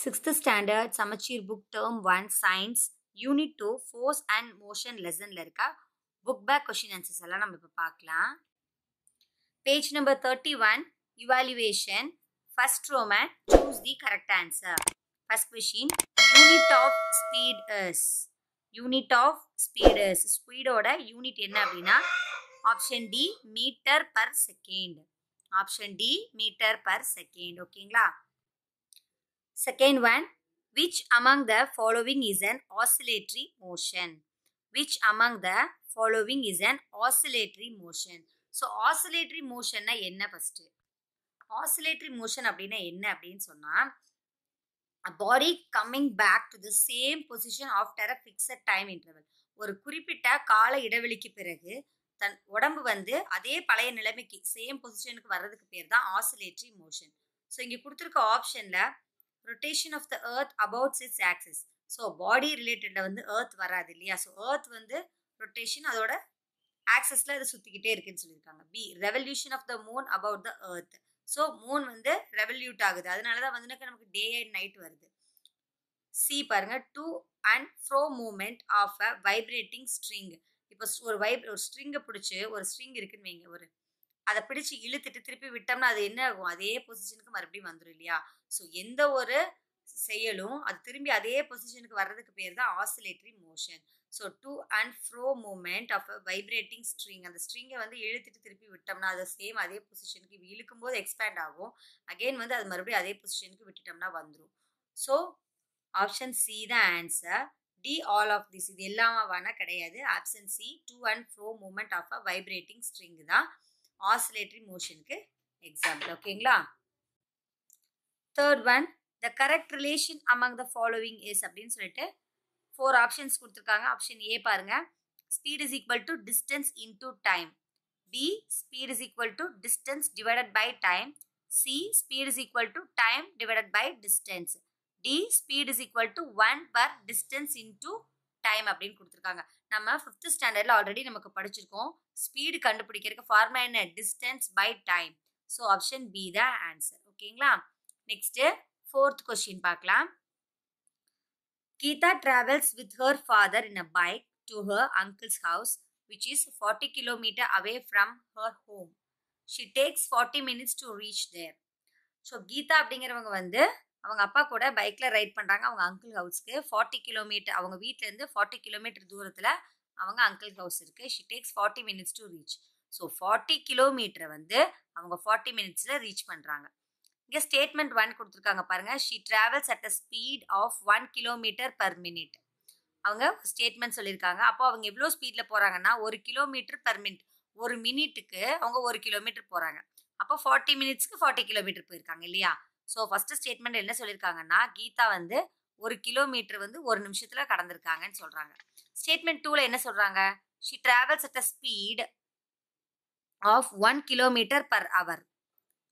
Sixth standard Samacheer book term one science unit two force and motion லெசனில் இருக்க? Book back question answers எல்லாம் நம்ம இப்போ பார்க்கலாம். Page number thirty one evaluation first roman choose the correct answer first question unit of speed is unit of speed is ஸ்பீடோட unit என்ன அப்படின்னா option D metre per second option D metre per second ஓகேங்களா second one which among the following is an oscillatory motion which among the following is an oscillatory motion so oscillatory மோஷன்னா என்ன first oscillatory motion அப்படின்னா என்ன அப்படின்னு சொன்னால் body coming back to the same position after a fixed time interval ஒரு குறிப்பிட்ட கால இடைவெளிக்கு பிறகு தன் உடம்பு வந்து அதே பழைய நிலைமைக்கு சேம் பொசிஷனுக்கு வர்றதுக்கு பேர் தான் ஆசிலேட்டரி மோஷன் ஸோ இங்கே கொடுத்துருக்க ஆப்ஷனில் rotation of the earth abouts its axis so body ரிலேட்டடில் வந்து ஏர்த் வராது இல்லையா? ஸோ ஏர்த் வந்து ரொட்டேஷன் அதோட ஆக்சஸில் அது சுற்றிக்கிட்டே இருக்குன்னு சொல்லியிருக்காங்க. B revolution of the moon about the earth so moon வந்து ரெவல்யூட் ஆகுது. அதனால தான் வந்து நமக்கு டே அண்ட் நைட் வருது. சி பாருங்க to and fro movement of a vibrating string இப்போ ஒரு வைப் ஒரு ஸ்ட்ரிங்கை பிடிச்சி ஒரு ஸ்ட்ரிங் இருக்குன்னு வைங்க ஒரு அதை பிடிச்சு இழுத்துட்டு திருப்பி விட்டோம்னா அது என்ன ஆகும்? அதே பொசிஷனுக்கு மறுபடியும் வந்துடும் இல்லையா? ஸோ எந்த ஒரு செயலும் அது திரும்பி அதே பொசிஷனுக்கு வர்றதுக்கு பேர் தான் oscillatory motion so to and fro movement of a vibrating string அந்த ஸ்ட்ரிங்கை வந்து இழுத்துட்டு திருப்பி விட்டோம்னா அது சேம் அதே பொசிஷனுக்கு இழுக்கும் போது எக்ஸ்பேண்ட் ஆகும். அகெயின் வந்து அது மறுபடியும் அதே பொசிஷனுக்கு விட்டுட்டோம்னா வந்துடும் ஸோ ஆப்ஷன் சி தான் answer D all of this இது எல்லாமே வேணா கிடையாது. Option C to and fro movement of a vibrating string தான். ஆசிலேட்டரி மோஷனுக்கு எக்ஸாம்பிள் ஓகேங்களா? Third one the correct relation among the following is அப்படின்னு சொல்லிட்டு ஃபோர் ஆப்ஷன்ஸ் கொடுத்துருக்காங்க. ஆப்ஷன் ஏ பாருங்க. Speed is equal to distance into time B speed is equal to distance divided by time C speed is equal to time divided by distance D speed is equal to one per distance into time அப்படின்னு கொடுத்துருக்காங்க. நம்ம fifth ஸ்டாண்டர்டில் already நமக்கு படிச்சிருக்கோம். Speed கண்டுபிடிக்கிறதுக்கு formula என்ன? Distance by time so option B the answer ஓகேங்களா next fourth question பார்க்கலாம். Geetha travels with her father in a bike to her uncle's house which is forty kilometre away from her home she takes forty minutes to reach there so Geetha அப்படிங்கிறவங்க வந்து அவங்க அப்பா கூட பைக்கில் right பண்ணுறாங்க அவங்க uncle ஹவுஸ்க்கு forty kilometre அவங்க வீட்டிலேருந்து ஃபார்ட்டி கிலோமீட்டர் தூரத்தில் அவங்க அங்கிள் ஹவுஸ் இருக்குது she takes forty minutes to reach so forty கிலோமீட்டரை வந்து அவங்க ஃபார்ட்டி மினிட்ஸில் ரீச் பண்ணுறாங்க இங்கே ஸ்டேட்மெண்ட் ஒன் கொடுத்துருக்காங்க பாருங்க. She travels at a speed of one kilometre per minute அவங்க ஸ்டேட்மெண்ட் சொல்லியிருக்காங்க. அப்போ அவங்க எவ்வளோ ஸ்பீடில் போகிறாங்கன்னா ஒரு கிலோமீட்டர் பர் மினிட் ஒரு மினிட்டுக்கு அவங்க ஒரு கிலோமீட்டர் போகிறாங்க அப்போ ஃபார்ட்டி மினிட்ஸ்க்கு ஃபார்ட்டி கிலோமீட்டர் போயிருக்காங்க இல்லையா? ஸோ ஃபஸ்ட்டு ஸ்டேட்மெண்ட் என்ன சொல்லியிருக்காங்கன்னா கீதா வந்து ஒரு கிலோமீட்டர் வந்து ஒரு நிமிஷத்தில் கடந்திருக்காங்கன்னு சொல்கிறாங்க ஸ்டேட்மெண்ட் டூவில் என்ன சொல்கிறாங்க she travels at a speed of one kilometre per hour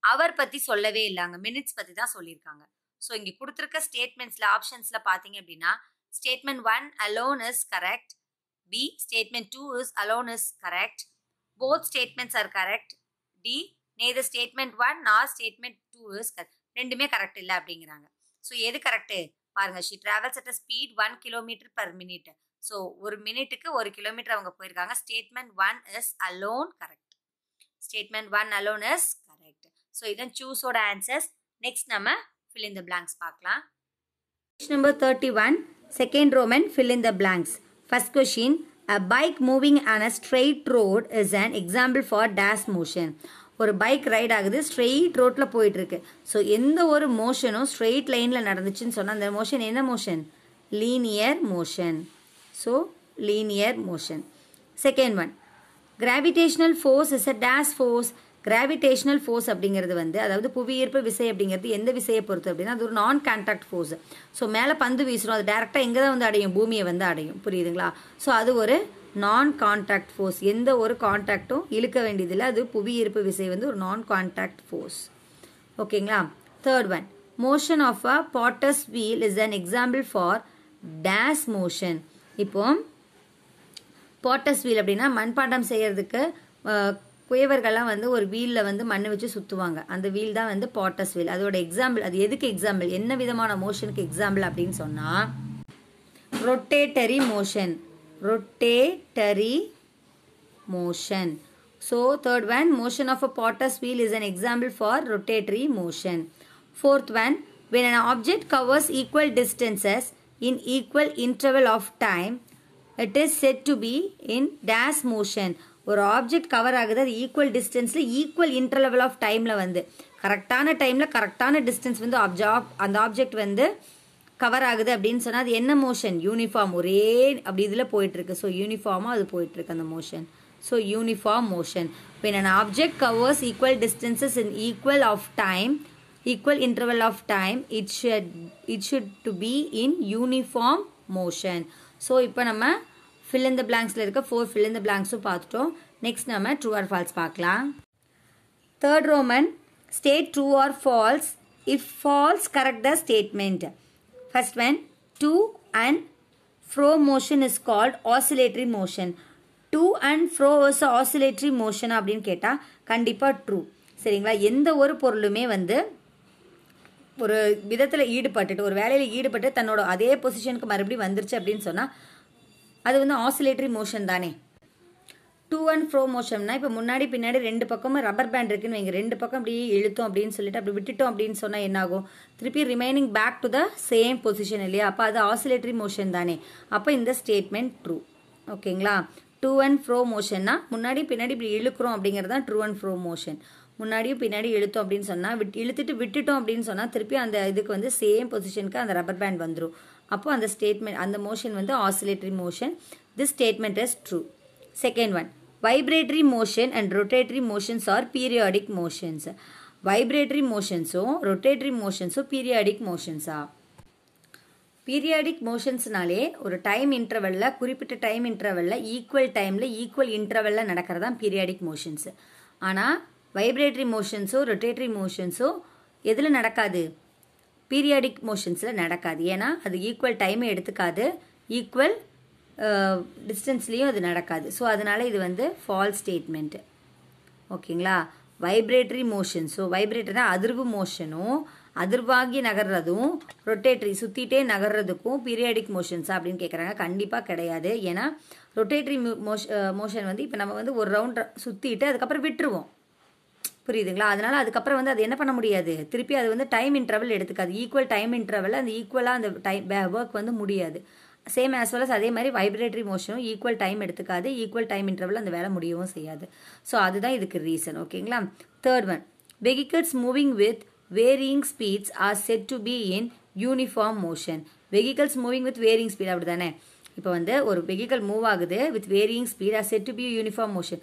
hour பற்றி சொல்லவே இல்லைங்க. மினிட்ஸ் பற்றி தான் சொல்லியிருக்காங்க. ஸோ இங்கே கொடுத்துருக்க ஸ்டேட்மெண்ட்ஸில் ஆப்ஷன்ஸில் பார்த்தீங்க அப்படின்னா statement one alone is correct B statement two is alone is correct both statements are correct D neither statement one nor statement two is correct ரெண்டுமே கரெக்ட் இல்லை அப்படிங்கிறாங்க. ஸோ எது கரெக்டு பாருங்க she travels at a speed one kilometre per minute so ஒரு மினிட்டுக்கு ஒரு kilometre அவங்க போயிருக்காங்க. Statement one is alone correct statement one alone is correct so இதன் சூஸோட ஆன்சர்ஸ் நெக்ஸ்ட் நம்ம ஃபில் இன் த பிளாங்க்ஸ் பார்க்கலாம். Number thirty one second roman fill in the blanks first question a bike moving on a straight road is an example for dash motion ஒரு bike ride ஆகுது straight ரோட்டில் போயிட்டுருக்கு. So எந்த ஒரு மோஷனும் straight லைனில் நடந்துச்சுன்னு சொன்னால் அந்த மோஷன் என்ன motion linear motion so linear motion second one gravitational force is a dash force gravitational force அப்படிங்கிறது வந்து அதாவது புவியீர்ப்பு விசை அப்படிங்கிறது எந்த விசையை பொறுத்து அப்படின்னா அது ஒரு நான் கான்டாக்ட் ஃபோர்ஸ் ஸோ மேலே பந்து வீசுகிறோம் அது டேரெக்டாக எங்கே தான் வந்து அடையும்? பூமியை வந்து அடையும். புரியுதுங்களா? ஸோ அது ஒரு நான் கான்டாக்ட் ஃபோர்ஸ் எந்த ஒரு கான்டாக்டும் இழுக்க வேண்டியதில்லை. அது புவியீர்ப்பு விசை வந்து ஒரு நான் கான்டாக்ட் ஃபோர்ஸ் ஓகேங்களா? Third one motion of a potter's wheel is an example for dash motion இப்போ பாட்டஸ் வீல் அப்படின்னா மண்பாண்டம் செய்கிறதுக்கு குயவர்கள்லாம் வந்து ஒரு வீலில் வந்து மண்ணை வச்சு சுற்றுவாங்க அந்த வீல் தான் வந்து பாட்டஸ் வீல் அதோட எக்ஸாம்பிள் அது எதுக்கு எக்ஸாம்பிள் என்ன விதமான மோஷனுக்கு எக்ஸாம்பிள் அப்படின்னு சொன்னால் rotatory motion rotatory motion. So third one motion of a potter's wheel is an example for rotatory motion. Fourth one when an object covers equal distances in equal interval of time it is said to be in dash motion. ஒரு object cover ஆகுது அது equal டிஸ்டன்ஸில் equal இன்டர்லெவல் of டைமில் வந்து கரெக்டான டைமில் கரெக்டான distance வந்து ஆப்ஜாப் அந்த ஆப்ஜெக்ட் வந்து கவர் ஆகுது அப்படின்னு சொன்னால் அது என்ன மோஷன் யூனிஃபார்ம் ஒரே அப்படி இதில் போயிட்டுருக்கு ஸோ யூனிஃபார்மாக அது போயிட்டுருக்கு அந்த மோஷன் ஸோ யூனிஃபார்ம் மோஷன் இப்போ என்ன object covers equal distances in equal of time equal interval of time it should it should to be in uniform motion so இப்போ நம்ம ஃபில் இந்த பிளாங்க்ஸில் இருக்க ஃபோர் ஃபில் இந்த பிளாங்க்ஸும் பார்த்துட்டோம் நெக்ஸ்ட் நம்ம ட்ரூ ஆர் ஃபால்ஸ் பார்க்கலாம் third roman state true or false if false correct the statement First one, to and fro motion is called oscillatory motion. To and fro is a oscillatory motion அப்படின்னு கேட்டால் கண்டிப்பாக true சரிங்களா? எந்த ஒரு பொருளுமே வந்து ஒரு விதத்தில் ஈடுபட்டுட்டு ஒரு வேலையில் ஈடுபட்டு தன்னோட அதே பொசிஷனுக்கு மறுபடியும் வந்துருச்சு அப்படின்னு சொன்னால் அது வந்து ஆசிலேட்டரி மோஷன் தானே. டூ அண்ட் ஃப்ரோ மோஷன்னா இப்போ முன்னாடி பின்னாடி ரெண்டு பக்கமும் ரப்பர் பேண்ட் இருக்குன்னு வைங்க. ரெண்டு பக்கம் அப்படியே இழுத்தோம் அப்படின்னு சொல்லிட்டு அப்படி விட்டுட்டோம் அப்படின்னு சொன்னால் என்ன ஆகும் திருப்பி remaining back to the same position இல்லையா? அப்போ அது ஆசிலேட்டரி மோஷன் தானே. அப்போ இந்த ஸ்டேட்மெண்ட் ட்ரூ ஓகேங்களா டூ அண்ட் ஃப்ரோ மோஷன்னா முன்னாடி பின்னாடி இப்படி இழுக்கிறோம் அப்படிங்கிறது தான் ட்ரூ அண்ட் ஃப்ரோ மோஷன் முன்னாடியும் பின்னாடி இழுத்தோம் அப்படின்னு சொன்னால் விட் இழுத்துட்டு விட்டுட்டோம் அப்படின்னு சொன்னால் திருப்பி அந்த இதுக்கு வந்து சேம் பொசிஷனுக்கு அந்த ரப்பர் பேண்ட் வந்துடும் அப்போ அந்த ஸ்டேட்மெண்ட் அந்த மோஷன் வந்து oscillatory motion this statement is true second one vibratory motion and rotatory motions are periodic motions Vibratory மோஷன்ஸும் ரொட்டேட்ரி மோஷன்ஸும் பீரியாடிக் மோஷன்ஸா பீரியாடிக் மோஷன்ஸ்னாலே ஒரு டைம் இன்டர்வெல்ல குறிப்பிட்ட டைம் இன்டர்வெல்ல ஈக்குவல் டைமில் ஈக்குவல் இன்டர்வெல்ல நடக்கிறது தான் பீரியாடிக் மோஷன்ஸ் ஆனால் வைப்ரேட்டரி மோஷன்ஸோ ரொட்டேட்டரி மோஷன்ஸோ எதில் நடக்காது? பீரியாடிக் மோஷன்ஸில் நடக்காது. ஏன்னா அது ஈக்குவல் டைமை எடுத்துக்காது. ஈக்குவல் டிஸ்டன்ஸ்லேயும் அது நடக்காது. ஸோ அதனால் இது வந்து ஃபால் ஸ்டேட்மெண்ட்டு ஓகேங்களா? வைப்ரேட்டரி மோஷன் ஸோ வைப்ரேட்டர்னா அதிர்வு மோஷனும் அதிர்வாகி நகர்றதும் ரொட்டேட்டரி சுற்றிட்டே நகர்றதுக்கும் பீரியாடிக் மோஷன்ஸா அப்படின்னு கேட்குறாங்க கண்டிப்பாக கிடையாது. ஏன்னா ரொட்டேட்டரி மோஷ மோஷன் வந்து இப்போ நம்ம வந்து ஒரு ரவுண்ட் சுற்றிட்டு அதுக்கப்புறம் விட்டுருவோம். புரியுதுங்களா? அதனால அதுக்கப்புறம் வந்து அது என்ன பண்ண முடியாது? திருப்பி அது வந்து டைம் இன்டர்வல் எடுத்துக்காது. ஈக்குவல் டைம் இன்டர்வல் அந்த ஈக்குவலாக அந்த டைம் ஒர்க் வந்து முடியாது. சேம் ஆஸ் வெல் அதே மாதிரி வைப்ரேட்டரி மோஷனும் ஈக்குவல் டைம் எடுத்துக்காது. ஈக்குவல் டைம் இன்டர்வல் அந்த வேலை முடியவும் செய்யாது. ஸோ அதுதான் இதுக்கு ரீசன் ஓகேங்களா third one vehicles moving with varying speeds are said to be in uniform motion vehicles moving with varying speed அப்படி தானே இப்போ வந்து ஒரு வெஹிக்கிள் மூவ் ஆகுது with varying speed are said to be uniform motion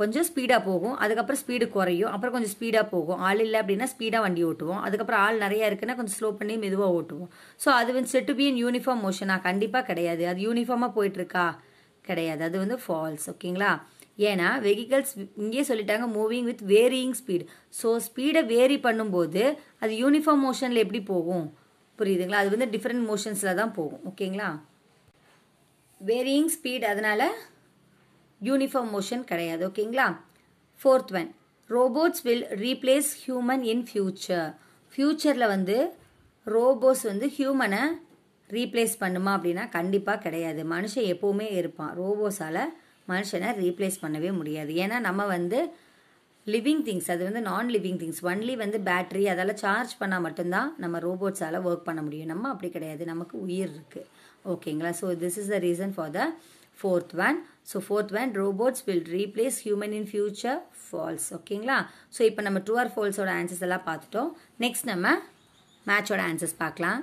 கொஞ்சம் ஸ்பீடாக போகும். அதுக்கப்புறம் ஸ்பீடு குறையும். அப்புறம் கொஞ்சம் ஸ்பீடாக போகும். ஆள் இல்லை அப்படின்னா ஸ்பீடாக வண்டி ஓட்டுவோம். அதுக்கப்புறம் ஆள் நிறையா இருக்குன்னா கொஞ்சம் ஸ்லோ பண்ணி மெதுவாக ஓட்டுவோம். ஸோ அது வந்து said to be in uniform மோஷனா கண்டிப்பாக கிடையாது. அது யூனிஃபார்மாக போயிட்டுருக்கா? கிடையாது. அது வந்து ஃபால்ஸ் ஓகேங்களா ஏன்னா வெஹிக்கல்ஸ் இங்கேயே சொல்லிட்டாங்க moving with varying speed so ஸ்பீடை வேரி பண்ணும்போது அது யூனிஃபார்ம் மோஷனில் எப்படி போகும்? புரியுதுங்களா? அது வந்து டிஃப்ரெண்ட் மோஷன்ஸில் தான் போகும். ஓகேங்களா வேரியிங் ஸ்பீட் அதனால் யூனிஃபார்ம் மோஷன் கிடையாது ஓகேங்களா? Fourth one robots will replace human in future ஃப்யூச்சரில் வந்து ரோபோட்ஸ் வந்து ஹியூமனை ரீப்ளேஸ் பண்ணுமா அப்படின்னா கண்டிப்பாக கிடையாது. மனுஷன் எப்போவுமே இருப்பான். ரோபோஸால் மனுஷனை ரீப்ளேஸ் பண்ணவே முடியாது. ஏன்னா நம்ம வந்து லிவிங் திங்ஸ் அது வந்து நான் லிவிங் திங்ஸ் ஒன்லி வந்து பேட்ரி அதெல்லாம் சார்ஜ் பண்ணால் மட்டும்தான் நம்ம ரோபோட்ஸால் ஒர்க் பண்ண முடியும். நம்ம அப்படி கிடையாது. நமக்கு உயிர் இருக்குது ஓகேங்களா? So this is the reason for the fourth one so fourth one robots will replace human in future false ஓகேங்களா ஸோ இப்போ நம்ம டூ ஆர் ஃபால்ஸோட ஆன்சர்ஸ் எல்லாம் பார்த்துட்டோம். நெக்ஸ்ட் நம்ம மேட்சோட ஆன்சர்ஸ் பார்க்கலாம்.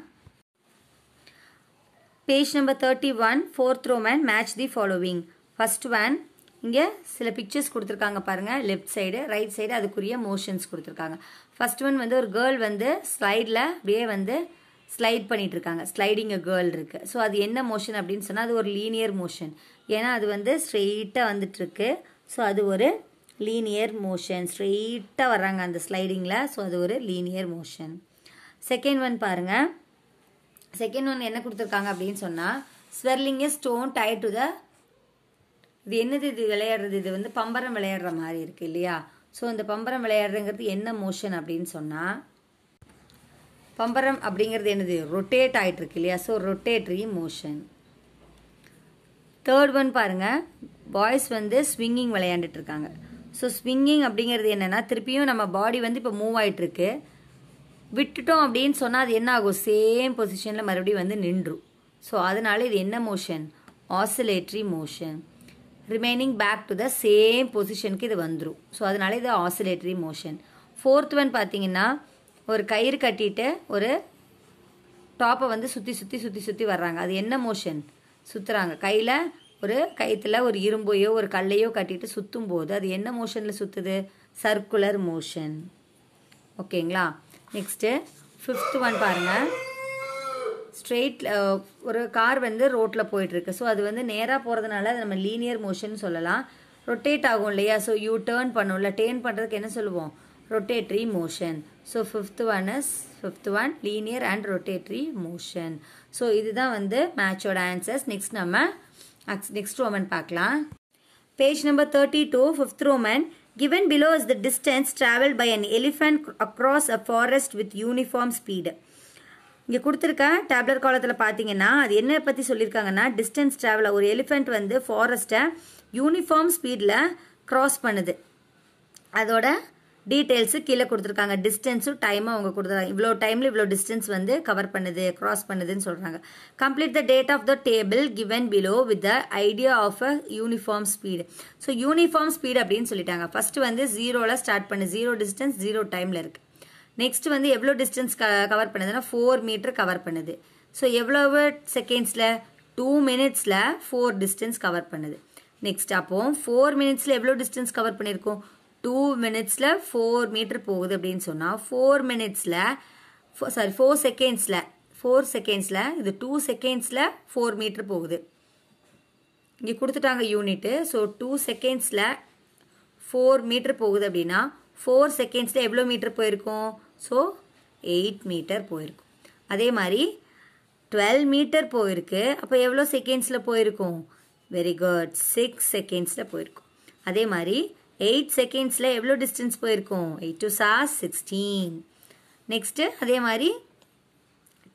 Page number thirty one fourth Roman match the following first one இங்கே சில பிக்சர்ஸ் கொடுத்துருக்காங்க பாருங்கள் லெஃப்ட் சைடு ரைட் சைடு அதுக்குரிய மோஷன்ஸ் கொடுத்துருக்காங்க. ஃபர்ஸ்ட் ஒன் வந்து ஒரு கேர்ள் வந்து ஸ்லைடில் அப்படியே வந்து ஸ்லைட் பண்ணிட்டு இருக்காங்க ஸ்லைடிங் அ கேர்ள் இருக்கு. ஸோ அது என்ன மோஷன் அப்படின்னு சொன்னால் அது ஒரு லீனியர் மோஷன். ஏன்னா அது வந்து ஸ்ட்ரெயிட்டாக வந்துட்டுருக்கு. ஸோ அது ஒரு லீனியர் மோஷன். ஸ்ட்ரெயிட்டாக வர்றாங்க அந்த ஸ்லைடிங்கில் ஸோ அது ஒரு லீனியர் மோஷன். செகண்ட் ஒன் பாருங்கள் செகண்ட் ஒன் என்ன கொடுத்துருக்காங்க அப்படின்னு சொன்னால் swirling a stone tie to the இது என்னது இது விளையாடுறது? இது வந்து பம்பரம் விளையாடுற மாதிரி இருக்குது இல்லையா? ஸோ இந்த பம்பரம் விளையாடுறதுங்கிறது என்ன மோஷன் அப்படின்னு சொன்னால் பம்பரம் அப்படிங்கிறது என்னது? ரொட்டேட் ஆகிட்டுருக்கு இல்லையா? So rotatory motion third one பாருங்கள் பாய்ஸ் வந்து ஸ்விங்கிங் விளையாண்டுட்டு இருக்காங்க ஸோ ஸ்விங்கிங் அப்படிங்கிறது என்னென்னா திருப்பியும் நம்ம பாடி வந்து இப்போ மூவ் ஆகிட்டுருக்கு விட்டுட்டோம் அப்படின்னு சொன்னால் அது என்ன ஆகும்? சேம் பொசிஷனில் மறுபடியும் வந்து நின்றும். ஸோ அதனால இது என்ன motion oscillatory motion remaining back to the same பொசிஷனுக்கு இது வந்துடும் ஸோ அதனால இது ஆசிலேட்ரி மோஷன் ஃபோர்த் ஒன் பார்த்தீங்கன்னா ஒரு கயிறு கட்டிட்டு ஒரு டாப்பை வந்து சுற்றி சுற்றி சுற்றி சுற்றி வர்றாங்க. அது என்ன மோஷன் சுற்றுறாங்க கையில் ஒரு கயிற்றுல ஒரு இரும்பையோ ஒரு கல்லையோ கட்டிட்டு சுற்றும் போது அது என்ன மோஷனில் சுற்றுது சர்க்குலர் மோஷன் ஓகேங்களா? நெக்ஸ்ட்டு ஃபிஃப்த்து ஒன் பாருங்கள் ஸ்ட்ரெயிட் ஒரு கார் வந்து ரோட்டில் போயிட்டுருக்கு. ஸோ அது வந்து நேராக போகிறதுனால அது நம்ம லீனியர் மோஷன் சொல்லலாம். ரொட்டேட் ஆகும் இல்லையா? ஸோ யூ டேர்ன் பண்ணும்ல. டேர்ன் பண்ணுறதுக்கு என்ன சொல்லுவோம்? Rotatory motion so fifth one is fifth one linear and rotatory motion so இதுதான் வந்து மேட்சோட ஆன்சர்ஸ் நெக்ஸ்ட் நம்ம நெக்ஸ்ட் ரோமன் பார்க்கலாம். Page number thirty two fifth roman given below is the distance traveled by an elephant across a forest with uniform speed. இங்கே கொடுத்துருக்க டேப்லர் காலத்தில் பார்த்தீங்கன்னா அது என்ன பற்றி சொல்லியிருக்காங்கன்னா டிஸ்டன்ஸ் ட்ராவல் ஒரு எலிஃபெண்ட் வந்து ஃபாரஸ்ட்டை யூனிஃபார்ம் ஸ்பீடில் க்ராஸ் பண்ணுது. அதோட டீட்டெயில்ஸு கீழே கொடுத்துருக்காங்க. டிஸ்டன்ஸும் டைமும் அவங்க கொடுத்துருக்காங்க இவ்வளோ டைமில் இவ்வளோ டிஸ்டன்ஸ் வந்து கவர் பண்ணுது க்ராஸ் பண்ணுதுன்னு சொல்கிறாங்க complete the date of the table given below with the idea of a uniform speed so uniform speed அப்படின்னு சொல்லிட்டாங்க. ஃபஸ்ட்டு வந்து ஜீரோவில் ஸ்டார்ட் பண்ணு. ஜீரோ டிஸ்டன்ஸ் ஜீரோ டைமில் இருக்குது நெக்ஸ்ட் வந்து எவ்வளோ டிஸ்டன்ஸ் க கவர் பண்ணுதுன்னா ஃபோர் மீட்டர் கவர் பண்ணுது. ஸோ எவ்வளவு செகண்ட்ஸில் டூ மினிட்ஸில் ஃபோர் டிஸ்டன்ஸ் கவர் பண்ணுது. நெக்ஸ்ட் அப்போ ஃபோர் மினிட்ஸில் எவ்வளோ டிஸ்டன்ஸ் கவர் பண்ணியிருக்கோம்? டூ மினிட்ஸில் ஃபோர் மீட்டர் போகுது அப்படின்னு சொன்னால் ஃபோர் மினிட்ஸில் சாரி ஃபோர் செகண்ட்ஸில் ஃபோர் செகண்ட்ஸில் இது டூ செகண்ட்ஸில் ஃபோர் மீட்டர் போகுது. இங்கே கொடுத்துட்டாங்க யூனிட்டு ஸோ டூ செகண்ட்ஸில் ஃபோர் மீட்டர் போகுது அப்படின்னா ஃபோர் செகண்ட்ஸில் எவ்வளோ மீட்டர் போயிருக்கும்? ஸோ எயிட் மீட்டர் போயிருக்கும். அதே மாதிரி டுவெல் மீட்டர் போயிருக்கு. அப்போ எவ்வளோ செகண்ட்ஸில் போயிருக்கும்? வெரி குட் சிக்ஸ் செகண்ட்ஸில் போயிருக்கும். அதே மாதிரி எயிட் செகண்ட்ஸில் எவ்வளோ டிஸ்டன்ஸ் போயிருக்கும்? எயிட் டூ சா சிக்ஸ்டீன் நெக்ஸ்ட்டு அதே மாதிரி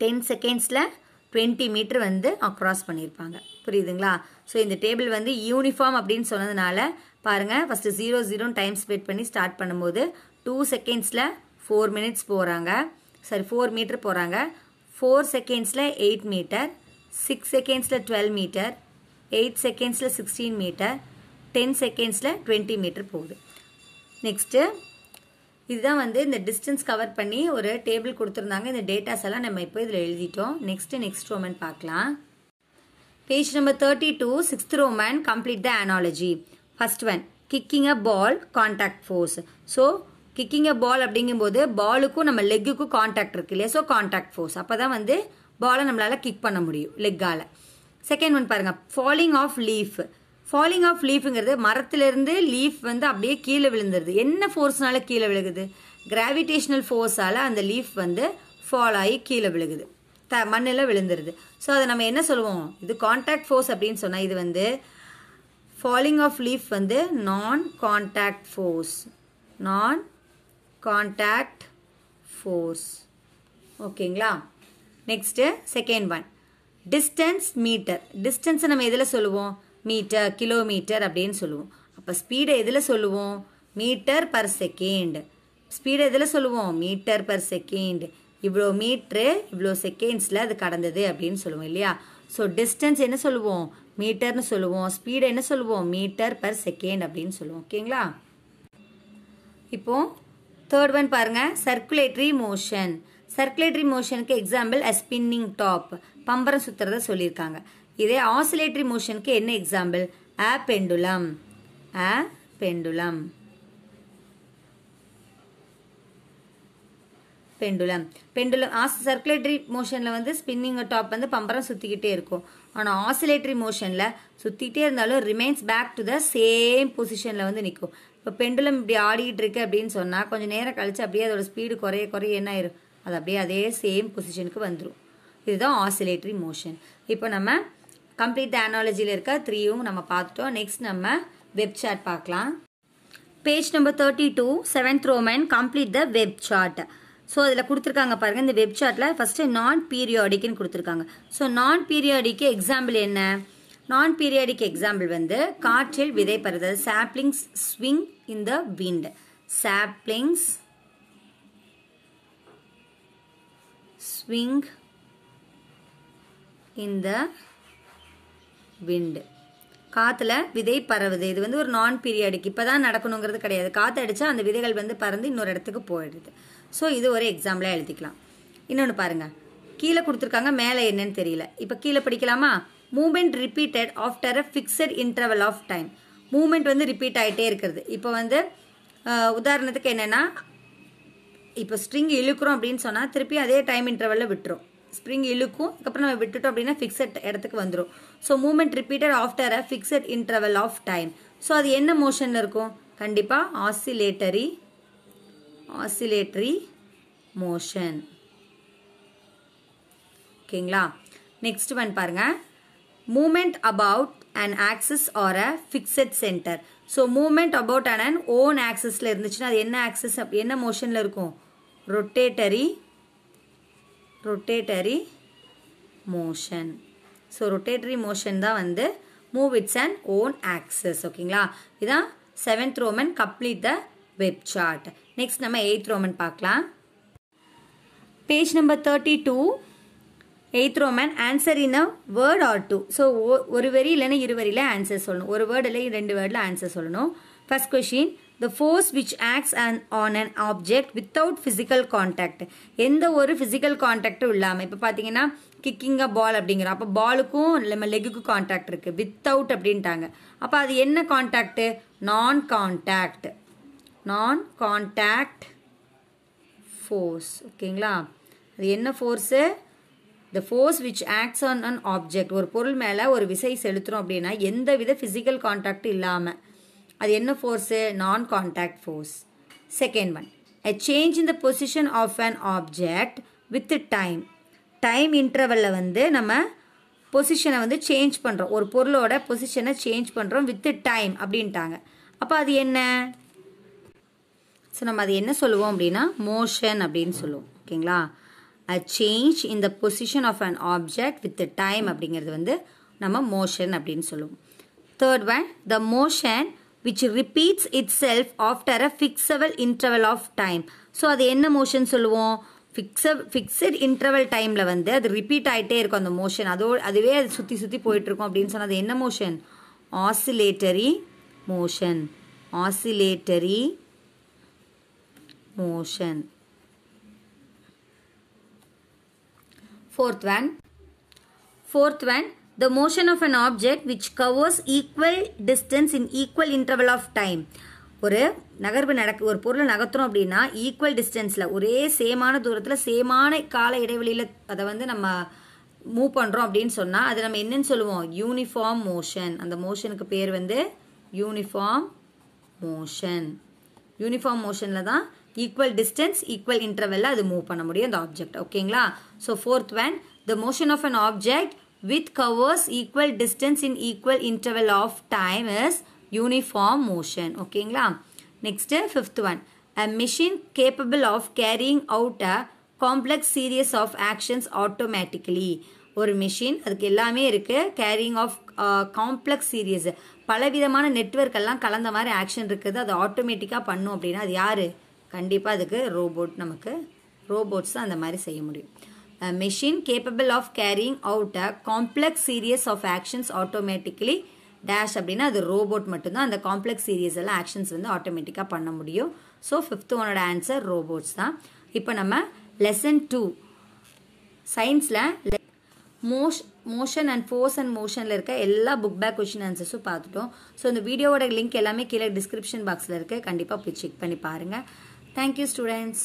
டென் செகண்ட்ஸில் டுவெண்ட்டி மீட்டர் வந்து அக்ராஸ் பண்ணியிருப்பாங்க. புரியுதுங்களா? ஸோ இந்த டேபிள் வந்து யூனிஃபார்ம் அப்படின்னு சொன்னதுனால பாருங்கள் ஃபஸ்ட்டு ஜீரோ ஜீரோன்னு டைம் ஸ்பெட் பண்ணி ஸ்டார்ட் பண்ணும்போது டூ செகண்ட்ஸில் ஃபோர் மினிட்ஸ் போகிறாங்க சாரி ஃபோர் மீட்டர் போகிறாங்க ஃபோர் செகண்ட்ஸில் எயிட் மீட்டர் சிக்ஸ் செகண்ட்ஸில் டுவெல் மீட்டர் எயிட் செகண்ட்ஸில் சிக்ஸ்டீன் மீட்டர் டென் செகண்ட்ஸில் டுவெண்ட்டி மீட்டர் போகுது. நெக்ஸ்ட்டு இதுதான் வந்து இந்த டிஸ்டன்ஸ் கவர் பண்ணி ஒரு டேபிள் கொடுத்துருந்தாங்க. இந்த டேட்டாஸ் எல்லாம் நம்ம இப்போ இதில் எழுதிட்டோம். நெக்ஸ்ட்டு நெக்ஸ்ட் ரோமன் பார்க்கலாம். Page number thirty two sixth roman complete the analogy first one kicking a ball contact force so kicking a ball அப்படிங்கும்போது பாலுக்கும் நம்ம லெக்குக்கும் கான்டாக்ட் இருக்கு இல்லையா? ஸோ கான்டாக்ட் ஃபோர்ஸ் அப்போ தான் வந்து பாலை நம்மளால் கிக் பண்ண முடியும் லெக்கால் செகண்ட் ஒன் பாருங்கள் falling of leaf falling of லீஃபுங்கிறது மரத்துலேருந்து லீஃப் வந்து அப்படியே கீழே விழுந்துருது. என்ன ஃபோர்ஸ்னால கீழே விழுகுது? கிராவிடேஷனல் ஃபோர்ஸால் அந்த லீஃப் வந்து ஃபால் ஆகி கீழே விழுகுது. த மண்ணில் விழுந்துருது. ஸோ அதை நம்ம என்ன சொல்லுவோம்? இது கான்டாக்ட் ஃபோர்ஸ் அப்படின்னு சொன்னால் இது வந்து ஃபாலிங் ஆஃப் லீஃப் வந்து non contact force non contact force ஓகேங்களா next second one distance meter டிஸ்டன்ஸை நம்ம எதில் சொல்லுவோம்? மீட்டர் கிலோமீட்டர் அப்படின்னு சொல்லுவோம். அப்போ ஸ்பீடை எதில் சொல்லுவோம்? மீட்டர் பர் செகண்ட் ஸ்பீடை எதில் சொல்லுவோம்? மீட்டர் பர் செகண்ட் இவ்வளோ மீட்ரு இவ்வளோ செகண்ட்ஸில் அது கடந்தது அப்படின்னு சொல்லுவோம் இல்லையா? ஸோ டிஸ்டன்ஸ் என்ன சொல்லுவோம்? மீட்டர்னு சொல்லுவோம். ஸ்பீடு என்ன சொல்லுவோம்? மீட்டர் பர் செகண்ட் அப்படின்னு சொல்லுவோம். ஓகேங்களா இப்போ தேர்ட் ஒன் பாருங்க. சர்க்குலேட்ரி மோஷன் சர்க்குலேட்ரி மோஷனுக்கு எக்ஸாம்பிள் அ ஸ்பின்னிங் டாப் பம்பரம் சுற்றுறத சொல்லியிருக்காங்க. இதே ஆசிலேட்டரி மோஷனுக்கு என்ன example a pendulum a pendulum pendulum pendulum as circulatory மோஷனில் வந்து ஸ்பின்னிங் டாப் வந்து பம்பரம் சுற்றிக்கிட்டே இருக்கும். ஆனால் ஆசிலேட்டரி மோஷனில் சுற்றிக்கிட்டே இருந்தாலும் remains back to the same பொசிஷனில் வந்து நிற்கும் இப்போ பெண்டுலம் இப்படி ஆடிக்கிட்டு இருக்கு அப்படின்னு சொன்னால் கொஞ்சம் நேரம் கழிச்சு அப்படியே அதோட ஸ்பீடு குறைய குறைய என்ன ஆயிரும்? அது அப்படியே அதே சேம் பொசிஷனுக்கு வந்துடும் இதுதான் ஆசிலேட்டரி மோஷன் இப்போ நம்ம கம்ப்ளீட் த அனாலஜியில் இருக்க த்ரீயும் நம்ம பார்த்துட்டோம். நெக்ஸ்ட் நம்ம வெப் சார்ட் பார்க்கலாம். Page number thirty two seventh roman complete the web chart so அதில் கொடுத்துருக்காங்க பாருங்கள் இந்த வெப் சார்ட்டில் ஃபஸ்ட்டு நான் பீரியாடிக்னு கொடுத்துருக்காங்க. ஸோ நான் பீரியாடிக்கு எக்ஸாம்பிள் என்ன? நான் பீரியாடிக் எக்ஸாம்பிள் வந்து காற்றில் விதை saplings swing in the wind saplings swing in the wind காற்றுல விதை பரவுது. இது வந்து ஒரு நான் பீரியாடிக் இப்போ தான் நடக்கணுங்கிறது கிடையாது. காற்று அடித்தா அந்த விதைகள் வந்து பறந்து இன்னொரு இடத்துக்கு போயிடுது. ஸோ இது ஒரு எக்ஸாம்பிளாக எழுதிக்கலாம். இன்னொன்று பாருங்கள் கீழே கொடுத்துருக்காங்க மேலே என்னன்னு தெரியல. இப்போ கீழே படிக்கலாமா? Moment repeated after a fixed interval of time moment வந்து ரிப்பீட் ஆகிட்டே இருக்கிறது. இப்போ வந்து உதாரணத்துக்கு என்னென்னா இப்போ ஸ்ட்ரிங் இழுக்கிறோம் அப்படின்னு சொன்னால் திருப்பி அதே டைம் இன்டர்வலில் விட்டுரும். ஸ்ப்ரிங் இழுக்கும் அதுக்கப்புறம் நம்ம விட்டுட்டோம் அப்படின்னா ஃபிக்ஸட் இடத்துக்கு வந்துடும் so moment repeated after a fixed interval of time so அது என்ன மோஷனில் இருக்கும்? கண்டிப்பாக ஆசிலேட்டரி ஆசிலேட்டரி மோஷன் ஓகேங்களா? நெக்ஸ்ட் ஒன் பாருங்க. Moment about and axis or a fixed center so moment about and and own ஆக்சிஸில் இருந்துச்சுன்னா அது என்ன ஆக்சிஸ் என்ன மோஷனில் இருக்கும்? Rotatory rotatory motion. So rotatory motion தான் வந்து move its and own axis ஓகேங்களா? இதான் seventh roman complete the web chart next நம்ம எயித் ரோமன் பார்க்கலாம். Page number thirty two eighth roman answer in a word or two so ஒரு வரி இல்லைன்னா இரு வரியில் ஆன்சர் சொல்லணும். ஒரு வேர்டு இல்லை ரெண்டு வேர்டில் ஆன்சர் சொல்லணும். First question the force which acts and on an object without physical contact எந்த ஒரு ஃபிசிக்கல் காண்டாக்டும் இல்லாமல் இப்போ பார்த்தீங்கன்னா கிக்கிங் அ பால் அப்படிங்கிறோம். அப்போ பாலுக்கும் நம்ம லெக்குக்கும் காண்டாக்ட் இருக்குது வித்தவுட் அப்படின்ட்டாங்க. அப்போ அது என்ன காண்டாக்ட் நான் காண்டாக்ட் நான் காண்டாக்ட் ஃபோர்ஸ் ஓகேங்களா? அது என்ன force the force which acts on an object ஒரு பொருள் மேலே ஒரு விசை செலுத்துகிறோம் அப்படின்னா எந்த வித ஃபிசிக்கல் காண்டாக்ட் இல்லாமல் அது என்ன force non contact force second one a change in the position of an object with time time இன்டர்வலில் வந்து நம்ம பொசிஷனை வந்து சேஞ்ச் பண்ணுறோம் ஒரு பொருளோட பொசிஷனை சேஞ்ச் பண்ணுறோம் வித் டைம் அப்படின்ட்டாங்க. அப்போ அது என்ன? ஸோ நம்ம அது என்ன சொல்லுவோம் அப்படின்னா மோஷன் அப்படின்னு சொல்லுவோம். ஓகேங்களா a change in the position of an object with time அப்படிங்கிறது வந்து நம்ம மோஷன் அப்படின்னு சொல்லுவோம். Third one the motion which repeats itself after a fixable interval of time so அது என்ன மோஷன் சொல்லுவோம்? ஃபிக்ஸ ஃபிக்ஸட் இன்டர்வல் டைமில் வந்து அது ரிப்பீட் ஆகிட்டே இருக்கும் அந்த மோஷன் அதோ அதுவே அது சுற்றி சுற்றி போயிட்டுருக்கும் அப்படின்னு சொன்னால் அது என்ன motion oscillatory motion oscillatory motion fourth one fourth one The motion of an object which covers equal distance in equal interval of time. ஒரு நகர்வு நடக்கு ஒரு பொருளை நகர்த்துறோம் அப்படின்னா ஈக்குவல் டிஸ்டன்ஸில் ஒரே சேமான தூரத்தில் சேமான கால இடைவெளியில் அதை வந்து நம்ம மூவ் பண்ணுறோம் அப்படின்னு சொன்னால் அது நம்ம என்னன்னு சொல்லுவோம்? யூனிஃபார்ம் மோஷன் அந்த மோஷனுக்கு பேர் வந்து யூனிஃபார்ம் மோஷன் யூனிஃபார்ம் மோஷனில் தான் ஈக்குவல் டிஸ்டன்ஸ் ஈக்குவல் இன்டர்வெல்ல அது மூவ் பண்ண முடியும் அந்த ஆப்ஜெக்ட் ஓகேங்களா? So fourth one the motion of an object with covers equal distance in equal interval of time is uniform motion ஓகேங்களா next fifth one a machine capable of carrying out a complex series of actions automatically ஒரு machine அதுக்கு எல்லாமே இருக்குது carrying of complex series பலவிதமான network எல்லாம் கலந்த மாதிரி action இருக்குது. அது ஆட்டோமேட்டிக்காக பண்ணும் அப்படின்னா அது யார்? கண்டிப்பாக அதுக்கு ரோபோட் நமக்கு ரோபோட்ஸ் தான் அந்த மாதிரி செய்ய முடியும். Machine capable of carrying out a complex series of actions automatically dash அப்படின்னா அது ரோபோட் மட்டும்தான். அந்த காம்ப்ளெக்ஸ் சீரியஸ் எல்லாம் ஆக்ஷன்ஸ் வந்து ஆட்டோமேட்டிக்காக பண்ண முடியும். ஸோ ஃபிஃப்த்து ஒனோட ஆன்சர் ரோபோட்ஸ் தான். இப்போ நம்ம லெசன் டூ சயின்ஸில் மோஷ் மோஷன் அண்ட் ஃபோர்ஸ் அண்ட் மோஷனில் இருக்க எல்லா புக் பேக் கொஷின் ஆன்சர்ஸும் பார்த்துட்டோம். ஸோ இந்த வீடியோவோட லிங்க் எல்லாமே கீழே டிஸ்கிரிப்ஷன் பாக்ஸில் இருக்குது கண்டிப்பாக போய் செக் பண்ணி பாருங்கள் தேங்க்யூ ஸ்டூடெண்ட்ஸ்